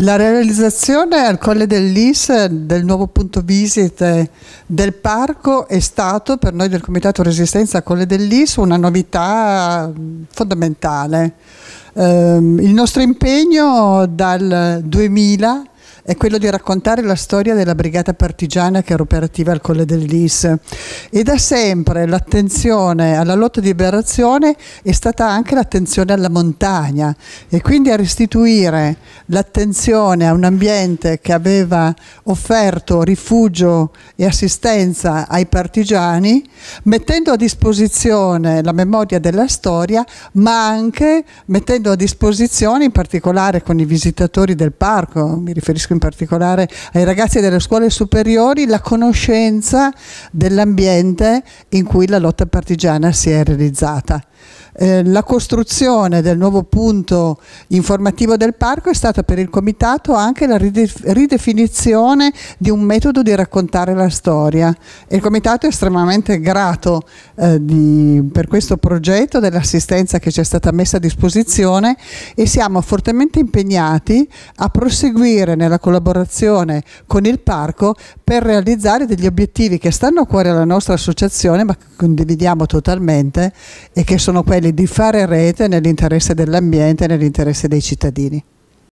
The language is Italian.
La realizzazione al Colle del Lis del nuovo punto visit del parco è stato per noi del Comitato Resistenza Colle del Lis una novità fondamentale. Eh, il nostro impegno dal 2000 è quello di raccontare la storia della brigata partigiana che era operativa al Colle del Lis. E da sempre l'attenzione alla lotta di liberazione è stata anche l'attenzione alla montagna e quindi a restituire l'attenzione a un ambiente che aveva offerto rifugio e assistenza ai partigiani mettendo a disposizione la memoria della storia ma anche mettendo a disposizione in particolare con i visitatori del parco, mi riferisco in particolare ai ragazzi delle scuole superiori, la conoscenza dell'ambiente in cui la lotta partigiana si è realizzata. Eh, la costruzione del nuovo punto informativo del parco è stata per il comitato anche la ridefinizione di un metodo di raccontare la storia. il comitato è estremamente grato eh, di, per questo progetto, dell'assistenza che ci è stata messa a disposizione e siamo fortemente impegnati a proseguire nella collaborazione con il parco per realizzare degli obiettivi che stanno a cuore alla nostra associazione ma che condividiamo totalmente e che sono quelli di fare rete nell'interesse dell'ambiente e nell'interesse dei cittadini.